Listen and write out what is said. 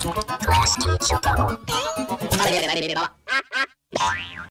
Class teacher.